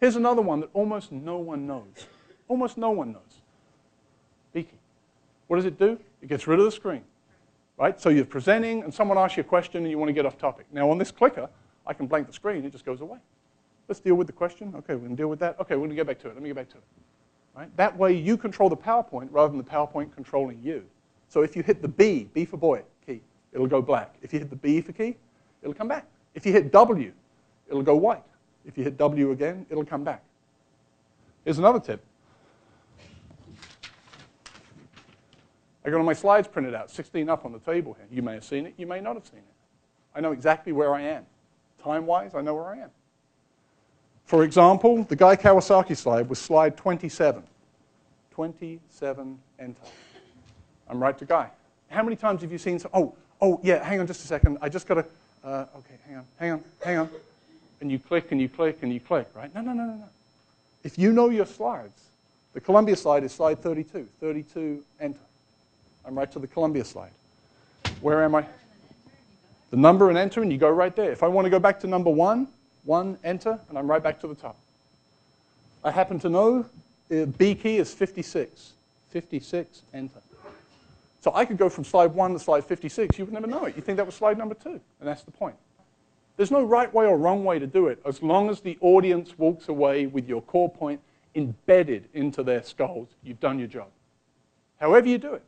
Here's another one that almost no one knows. Almost no one knows. B key. What does it do? It gets rid of the screen. Right? So you're presenting and someone asks you a question and you want to get off topic. Now on this clicker, I can blank the screen, it just goes away. Let's deal with the question. Okay, we can deal with that. Okay, we're going to get back to it. Let me get back to it. Right? That way you control the PowerPoint rather than the PowerPoint controlling you. So if you hit the B, B for boy key, it'll go black. If you hit the B for key, it'll come back. If you hit W, it'll go white. If you hit W again, it'll come back. Here's another tip. I got all my slides printed out, 16 up on the table here. You may have seen it, you may not have seen it. I know exactly where I am. Time-wise, I know where I am. For example, the Guy Kawasaki slide was slide 27. 27, enter. I'm right to Guy. How many times have you seen, some, oh, oh, yeah, hang on just a second. I just got to, uh, okay, hang on, hang on, hang on. And you click and you click and you click, right? No, no, no, no, no. If you know your slides, the Columbia slide is slide 32. 32, enter. I'm right to the Columbia slide. Where am I? The number and enter, and you go right there. If I want to go back to number one, one, enter, and I'm right back to the top. I happen to know the B key is 56. 56, enter. So I could go from slide one to slide 56. You would never know it. You think that was slide number two, and that's the point. There's no right way or wrong way to do it as long as the audience walks away with your core point embedded into their skulls. You've done your job. However you do it.